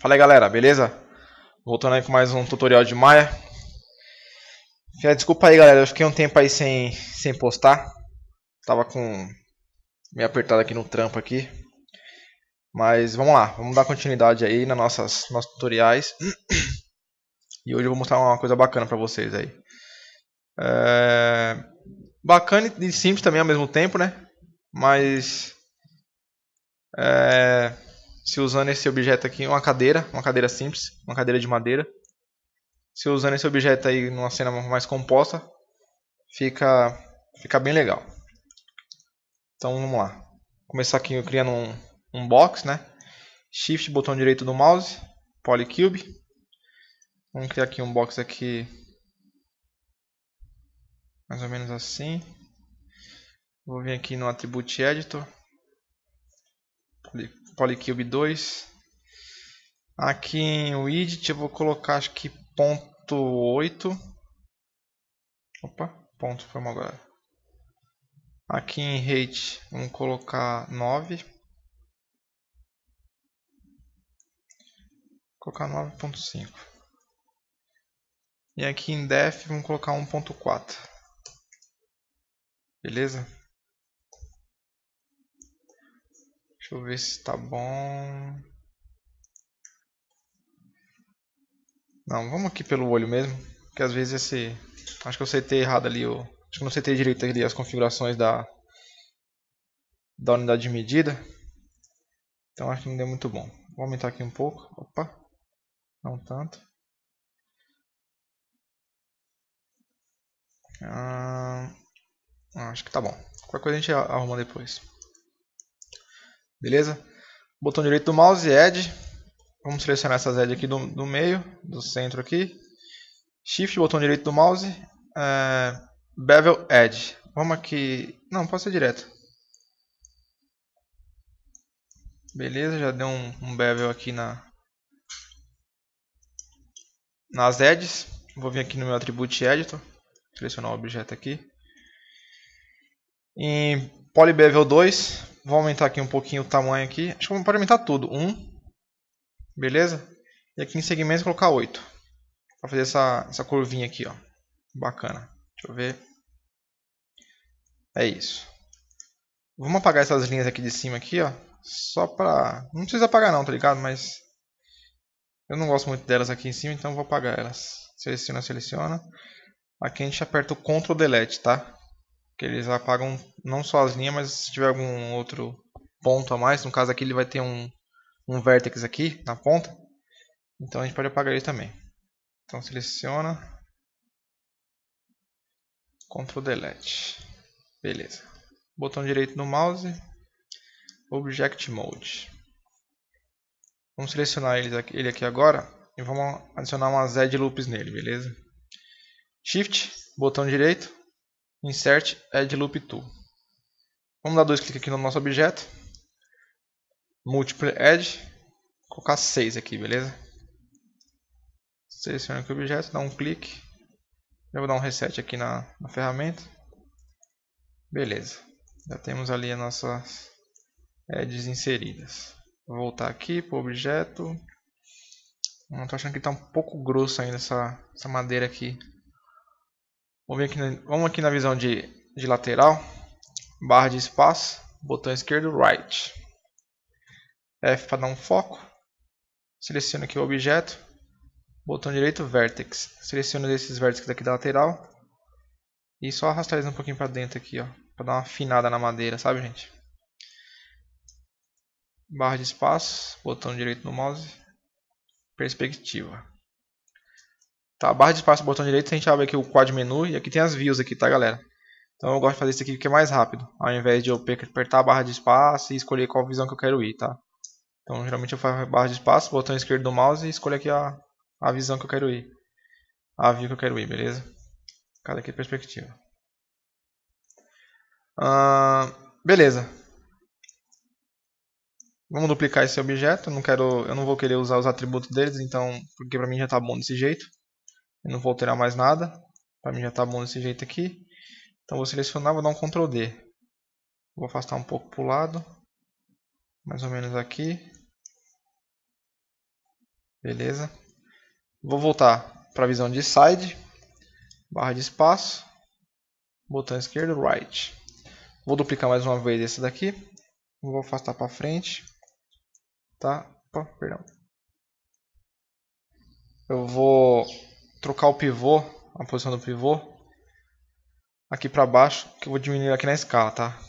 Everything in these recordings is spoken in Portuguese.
Fala aí galera, beleza? Voltando aí com mais um tutorial de Maya. Desculpa aí galera, eu fiquei um tempo aí sem, sem postar. Tava com meio apertado aqui no trampo aqui. Mas vamos lá, vamos dar continuidade aí nas nossas nossos tutoriais. E hoje eu vou mostrar uma coisa bacana pra vocês aí. É... Bacana e simples também ao mesmo tempo, né? Mas é, se usando esse objeto aqui, uma cadeira, uma cadeira simples, uma cadeira de madeira. Se usando esse objeto aí numa cena mais composta, fica, fica bem legal. Então vamos lá. Começar aqui criando um, um box, né? Shift, botão direito do mouse, Polycube. Vamos criar aqui um box aqui mais ou menos assim. Vou vir aqui no Attribute Editor. Polycube 2. Aqui em Widget eu vou colocar acho que ponto 8. Opa, ponto foi mal agora. Aqui em Height vamos colocar 9. Vou colocar 9.5. E aqui em Def vamos colocar 1.4. Beleza? Deixa eu ver se tá bom. Não, vamos aqui pelo olho mesmo. Porque às vezes esse. Acho que eu setei errado ali. Eu... Acho que não setei direito ali as configurações da. Da unidade de medida. Então acho que não deu muito bom. Vou aumentar aqui um pouco. Opa. Não tanto. Ah, acho que tá bom. Qualquer coisa a gente arruma depois. Beleza? Botão direito do mouse, Edge. Vamos selecionar essas edges aqui do, do meio, do centro aqui. Shift, botão direito do mouse. É, bevel Edge. Vamos aqui... Não, pode ser direto. Beleza, já deu um, um bevel aqui na, nas edges. Vou vir aqui no meu Attribute Editor. Selecionar o objeto aqui. Em Polybevel 2, Vou aumentar aqui um pouquinho o tamanho aqui. Acho que vamos aumentar tudo. 1. Beleza? E aqui em segmentos colocar 8. Para fazer essa, essa curvinha aqui, ó. Bacana. Deixa eu ver. É isso. Vamos apagar essas linhas aqui de cima aqui, ó. Só pra... Não precisa apagar não, tá ligado? Mas... Eu não gosto muito delas aqui em cima, então vou apagar elas. Seleciona, seleciona. Aqui a gente aperta o Ctrl Delete, tá? Que eles apagam não só as linhas, mas se tiver algum outro ponto a mais, no caso aqui ele vai ter um, um vértex aqui na ponta, então a gente pode apagar ele também. Então seleciona, Ctrl Delete, beleza. Botão direito no mouse, Object Mode. Vamos selecionar ele aqui, agora e vamos adicionar umas edge loops nele, beleza? Shift, botão direito, Insert Add Loop Tool. Vamos dar dois cliques aqui no nosso objeto. Multiple Edge. Colocar 6 aqui, beleza? Seleciona aqui o objeto, dá um clique. Eu vou dar um reset aqui na, na ferramenta. Beleza. Já temos ali as nossas edges inseridas. Vou voltar aqui para o objeto. Estou achando que está um pouco grosso ainda essa, essa madeira aqui. Vamos, aqui na, vamos aqui na visão de, de lateral. Barra de espaço. Botão esquerdo, right. F para dar um foco. Seleciono aqui o objeto. Botão direito, vertex. Seleciono esses vértices aqui da lateral. E só arrastar eles um pouquinho para dentro aqui, ó. Para dar uma afinada na madeira, sabe, gente? Barra de espaço. Botão direito no mouse. Perspectiva. Tá, barra de espaço, botão direito, a gente abre aqui o quad menu e aqui tem as views aqui, tá galera? Então eu gosto de fazer isso aqui porque é mais rápido, ao invés de eu apertar a barra de espaço e escolher qual visão que eu quero ir, tá? Então geralmente eu faço barra de espaço, botão esquerdo do mouse e escolho aqui a, a visão que eu quero ir. A view que eu quero ir, beleza? Cada aqui é perspectiva. Uh, beleza. Vamos duplicar esse objeto. Não quero, eu não vou querer usar os atributos deles, então porque para mim já está bom desse jeito. Eu não vou alterar mais nada. Para mim já está bom desse jeito aqui. Então vou selecionar, vou dar um Ctrl D. Vou afastar um pouco para o lado. Mais ou menos aqui. Beleza. Vou voltar para a visão de side, barra de espaço, botão esquerdo, right. Vou duplicar mais uma vez esse daqui. Vou afastar para frente. Tá? Opa, perdão. Eu vou trocar o pivô, a posição do pivô, aqui para baixo, que eu vou diminuir aqui na escala, tá?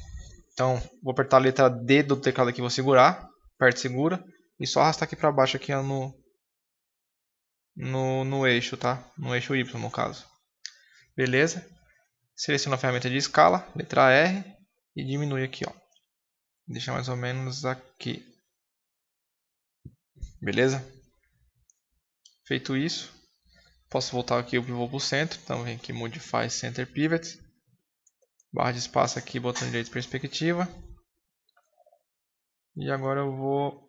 Então, vou apertar a letra D do teclado aqui, vou segurar, aperto segura, e só arrastar aqui para baixo aqui no, no, no eixo, tá? No eixo Y, no caso. Beleza? Seleciono a ferramenta de escala, letra R, e diminui aqui, ó. Deixa mais ou menos aqui. Beleza? Feito isso, posso voltar aqui o pivô para o centro. Então, vem aqui Modify Center Pivot. Barra de espaço aqui, botão direito perspectiva. E agora eu vou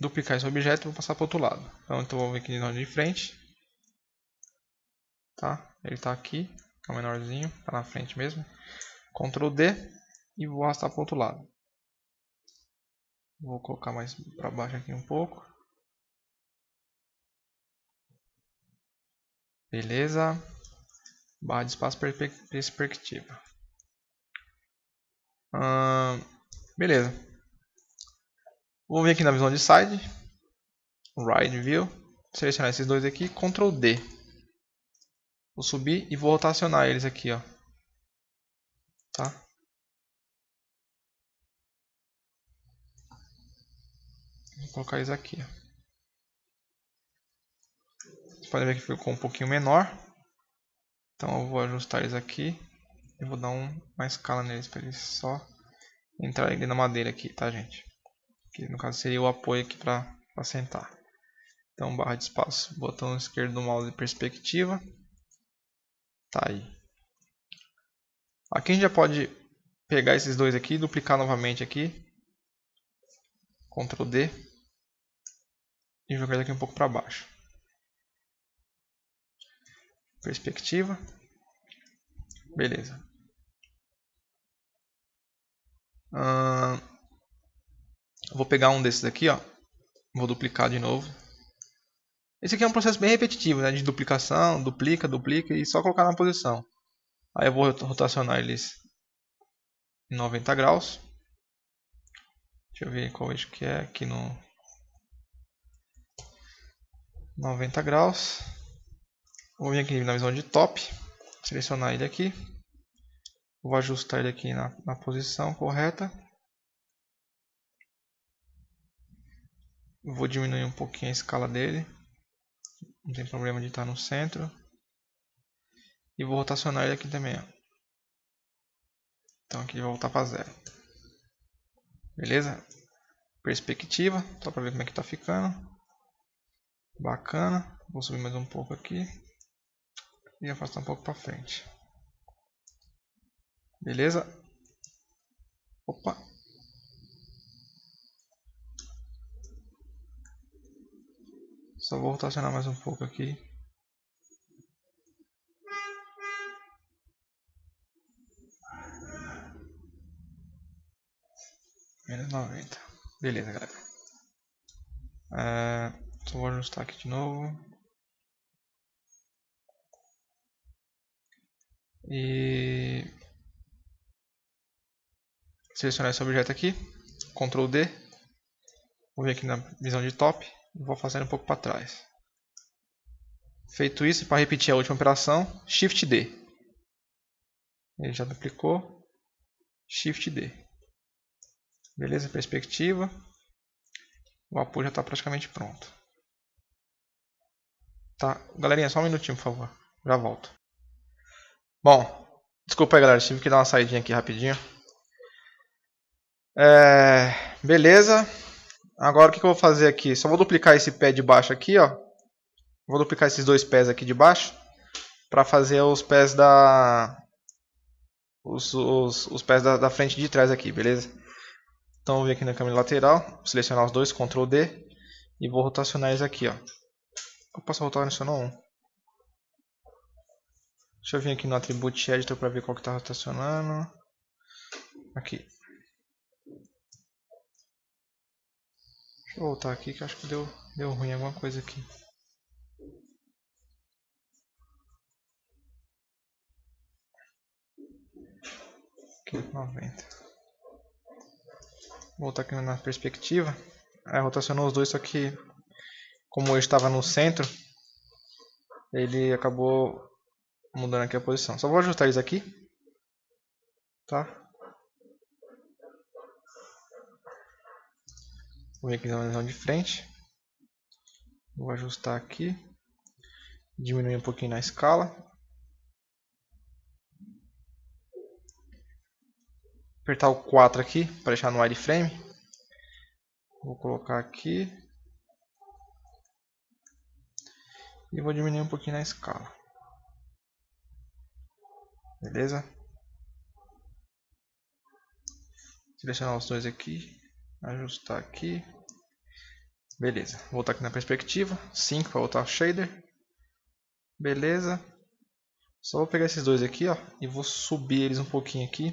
duplicar esse objeto e vou passar para o outro lado. Então, então vou vir aqui de frente. Tá? Ele está aqui, é o menorzinho, está na frente mesmo. Ctrl D e vou arrastar para o outro lado. Vou colocar mais para baixo aqui um pouco. Beleza barra de espaço perspectiva. Hum, beleza. Vou vir aqui na visão de side, Ride View, selecionar esses dois aqui, Ctrl D. Vou subir e vou rotacionar eles aqui, ó. Tá? Vou colocar eles aqui. Você pode ver que ficou um pouquinho menor. Então eu vou ajustar eles aqui e vou dar um, uma escala neles para eles só entrarem na madeira aqui, tá gente? Que no caso seria o apoio aqui para sentar. Então barra de espaço, botão esquerdo do mouse de perspectiva. Tá aí. Aqui a gente já pode pegar esses dois aqui duplicar novamente aqui. Ctrl D. E jogar daqui um pouco para baixo perspectiva. Beleza. Vou pegar um desses aqui, ó. Vou duplicar de novo. Esse aqui é um processo bem repetitivo, né? De duplicação, duplica, duplica e só colocar na posição. Aí eu vou rotacionar eles em 90 graus. Deixa eu ver qual eixo que é aqui no 90 graus. Vou vir aqui na visão de top, selecionar ele aqui. Vou ajustar ele aqui na, na posição correta. Vou diminuir um pouquinho a escala dele. Não tem problema de estar no centro. E vou rotacionar ele aqui também. Ó. Então aqui vai voltar para zero. Beleza? Perspectiva, só para ver como é que está ficando. Bacana. Vou subir mais um pouco aqui e afastar um pouco para frente. Beleza? Opa! Só vou rotacionar mais um pouco aqui. Menos 90. Beleza, galera. É, só vou ajustar aqui de novo. E selecionar esse objeto aqui, Ctrl D, vou vir aqui na visão de top e vou fazer um pouco para trás. Feito isso, para repetir a última operação, Shift D. Ele já duplicou, Shift D. Beleza, perspectiva. O apoio já está praticamente pronto. Tá, galerinha, só um minutinho, por favor. Já volto. Bom, desculpa aí galera, tive que dar uma saidinha aqui rapidinho. É, beleza. Agora o que, eu vou fazer aqui? Só vou duplicar esse pé de baixo aqui, ó. Vou duplicar esses dois pés aqui de baixo. Para fazer os pés da... Os, os, os pés da, da frente e de trás aqui, beleza? Então vou vir aqui na câmera lateral, selecionar os dois, Ctrl D. E vou rotacionar eles aqui, ó. Eu posso rotacionar um. Deixa eu vir aqui no Attribute Editor para ver qual que está rotacionando. Aqui. Deixa eu voltar aqui que acho que deu, deu ruim alguma coisa aqui. Aqui, 90. Vou voltar aqui na perspectiva. Aí rotacionou os dois, só que como eu estava no centro, ele acabou mudando aqui a posição. Só vou ajustar isso aqui. Tá? Vou vir aqui na visão de frente. Vou ajustar aqui. Diminuir um pouquinho na escala. Apertar o 4 aqui para deixar no wireframe. Vou colocar aqui. E vou diminuir um pouquinho na escala. Beleza? Selecionar os dois aqui. Ajustar aqui. Beleza. Voltar aqui na perspectiva. 5 para voltar shader. Beleza. Só vou pegar esses dois aqui, ó, e vou subir eles um pouquinho aqui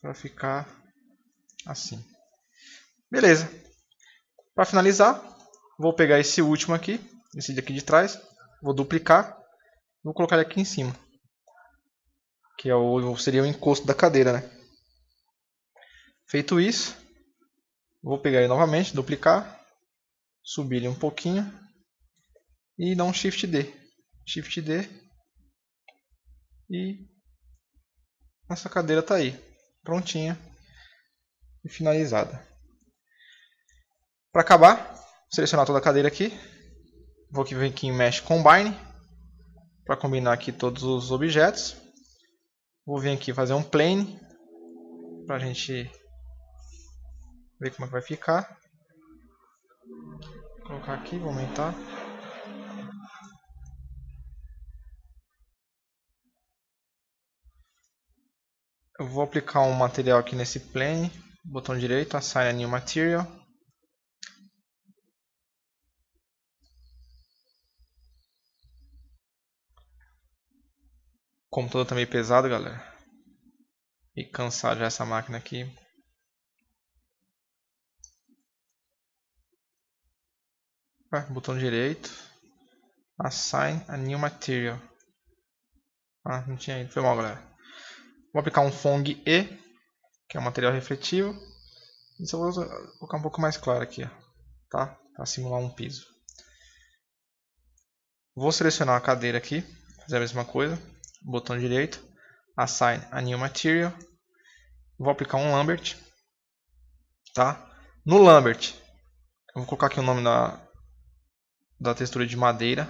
para ficar assim. Beleza. Para finalizar, vou pegar esse último aqui, esse daqui de trás, vou duplicar, vou colocar ele aqui em cima, que é o seria o encosto da cadeira, né? Feito isso, vou pegar ele novamente, duplicar, subir ele um pouquinho e dar um Shift D. Shift D e nossa cadeira está aí, prontinha e finalizada. Para acabar, selecionar toda a cadeira aqui, vou aqui em Mesh Combine para combinar aqui todos os objetos. Vou vir aqui fazer um plane para a gente ver como é que vai ficar. Vou colocar aqui, vou aumentar. Eu vou aplicar um material aqui nesse plane, botão direito, Assign a New Material. Computador tá meio pesado, galera. E cansar já essa máquina aqui. Ah, botão direito. Assign a new material. Ah, não tinha ido. Foi mal, galera. Vou aplicar um Fong E, que é um material refletivo. Isso eu vou colocar um pouco mais claro aqui, ó, tá? Para simular um piso. Vou selecionar a cadeira aqui, fazer a mesma coisa. Botão direito, Assign a New Material. Vou aplicar um Lambert, tá? No Lambert, eu vou colocar aqui o nome da, da textura de madeira,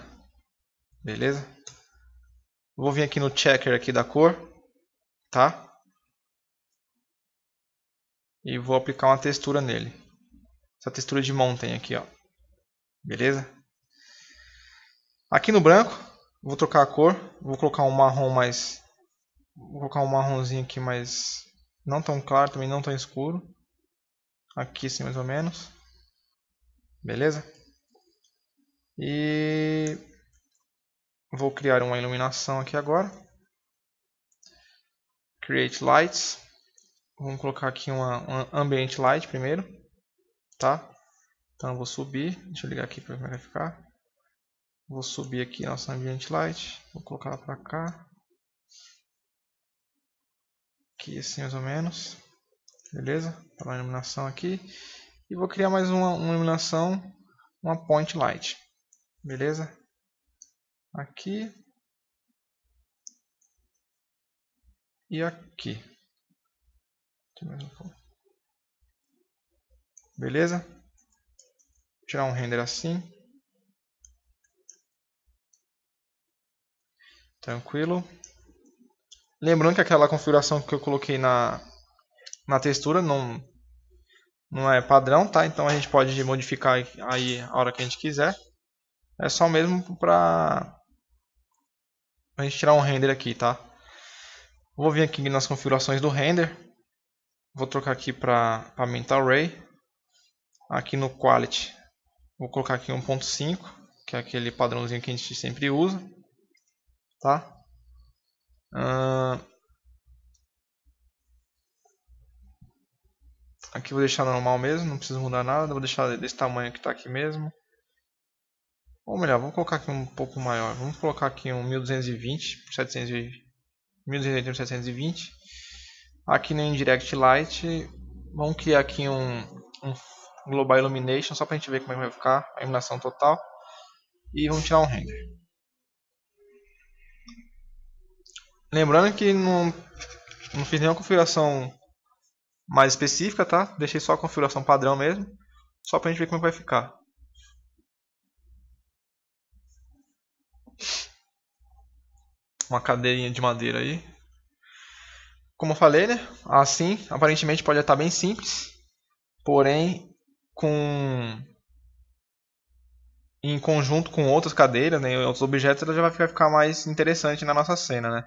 beleza? Vou vir aqui no checker aqui da cor, tá? E vou aplicar uma textura nele. Essa textura de mountain aqui, ó. Beleza? Aqui no branco, vou trocar a cor. Vou colocar um marrom mais... Vou colocar um marronzinho aqui mais... Não tão claro, também não tão escuro. Aqui assim mais ou menos. Beleza? E... Vou criar uma iluminação aqui agora. Create Lights. Vamos colocar aqui uma, uma Ambient Light primeiro. Tá? Então eu vou subir. Deixa eu ligar aqui para ver como vai ficar. Vou subir aqui nossa Ambient Light. Vou colocar ela para cá. Aqui assim mais ou menos. Beleza? Para a iluminação aqui. E vou criar mais uma, uma iluminação. Uma Point Light. Beleza? Aqui. e aqui. Beleza? Tirar um render assim. Tranquilo. Lembrando que aquela configuração que eu coloquei na, na textura não, não é padrão, tá? Então a gente pode modificar aí a hora que a gente quiser. É só mesmo para a gente tirar um render aqui, tá? Vou vir aqui nas configurações do render. Vou trocar aqui para Mental Ray. Aqui no Quality, vou colocar aqui 1.5, que é aquele padrãozinho que a gente sempre usa. Tá? Uh... Aqui vou deixar normal mesmo, não preciso mudar nada, vou deixar desse tamanho que está aqui mesmo. Ou melhor, vamos colocar aqui um pouco maior, vamos colocar aqui um 1220 por 720, 1280 por 720. Aqui no Indirect Light, vamos criar aqui um, um Global Illumination só para a gente ver como é que vai ficar a iluminação total. E vamos tirar um render. Lembrando que não, não fiz nenhuma configuração mais específica, tá? Deixei só a configuração padrão mesmo, só pra gente ver como vai ficar. Uma cadeirinha de madeira aí. Como eu falei, né? Assim, aparentemente pode estar bem simples, porém com em conjunto com outras cadeiras, né, outros objetos, ela já vai ficar mais interessante na nossa cena, né?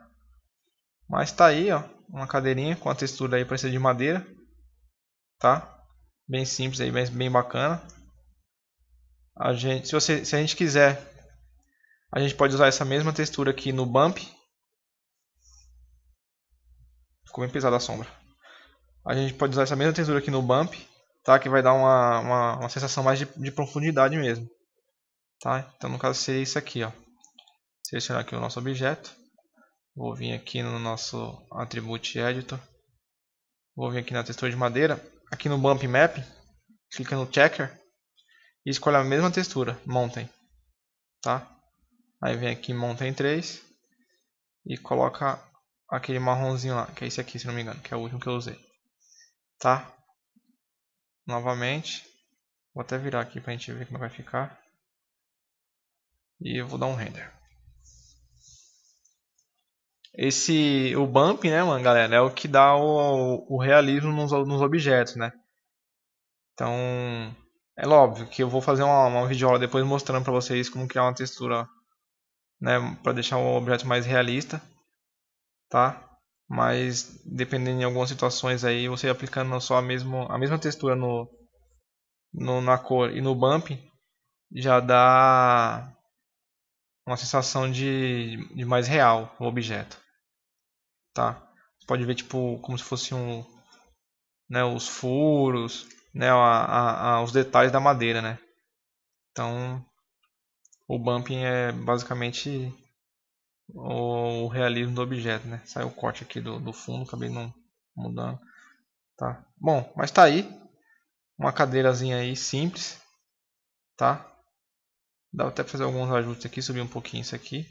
Mas tá aí, ó, uma cadeirinha com a textura aí parecida de madeira, tá? Bem simples aí, bem, bem bacana. A gente, se, você, se a gente quiser, a gente pode usar essa mesma textura aqui no bump. Ficou bem pesada a sombra. A gente pode usar essa mesma textura aqui no bump, tá? Que vai dar uma, uma, uma sensação mais de, de profundidade mesmo, tá? Então no caso seria isso aqui, ó. Selecionar aqui o nosso objeto. Vou vir aqui no nosso Attribute Editor. Vou vir aqui na textura de madeira. Aqui no Bump Map, clica no Checker e escolhe a mesma textura, Mountain. Tá? Aí vem aqui Mountain 3 e coloca aquele marronzinho lá, que é esse aqui, se não me engano, que é o último que eu usei. Tá? Novamente, vou até virar aqui para a gente ver como vai ficar. E eu vou dar um render. Esse, o bump, né, mano, galera, é o que dá o, o realismo nos, nos objetos, né? Então, é óbvio que eu vou fazer uma, uma videoaula depois mostrando pra vocês como criar uma textura, né, pra deixar o objeto mais realista, tá? Mas, dependendo de algumas situações aí, você aplicando só a, mesmo, a mesma textura no, no, na cor e no bump, já dá uma sensação de, de mais real o objeto. Tá? Você pode ver tipo como se fosse um, né, os furos, né, a, a, a, os detalhes da madeira, né? Então, o bumping é basicamente o, o realismo do objeto, né? Saiu o corte aqui do, do fundo, acabei não mudando. Tá? Bom, mas tá aí. Uma cadeirazinha aí simples, tá? Dá até para fazer alguns ajustes aqui, subir um pouquinho isso aqui.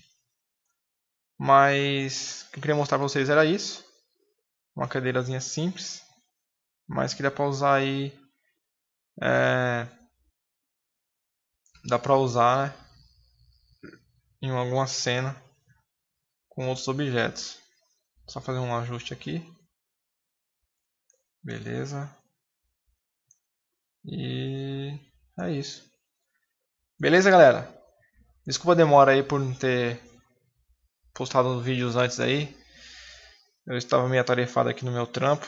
Mas o que eu queria mostrar para vocês era isso. Uma cadeirazinha simples. Mas que dá para usar aí. É, dá para usar né, em alguma cena com outros objetos. Só fazer um ajuste aqui. Beleza. E é isso. Beleza, galera? Desculpa a demora aí por não ter postado os vídeos antes aí. Eu estava meio atarefado aqui no meu trampo.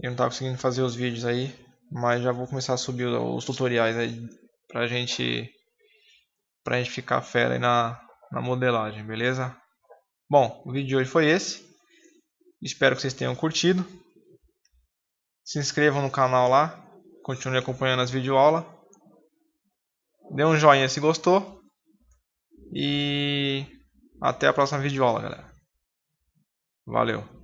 Eu não estava conseguindo fazer os vídeos aí. Mas já vou começar a subir os tutoriais aí pra gente, pra gente ficar fera aí na, na modelagem, beleza? Bom, o vídeo de hoje foi esse. Espero que vocês tenham curtido. Se inscrevam no canal lá. Continue acompanhando as videoaulas. Dê um joinha se gostou. E até a próxima videoaula, galera. Valeu.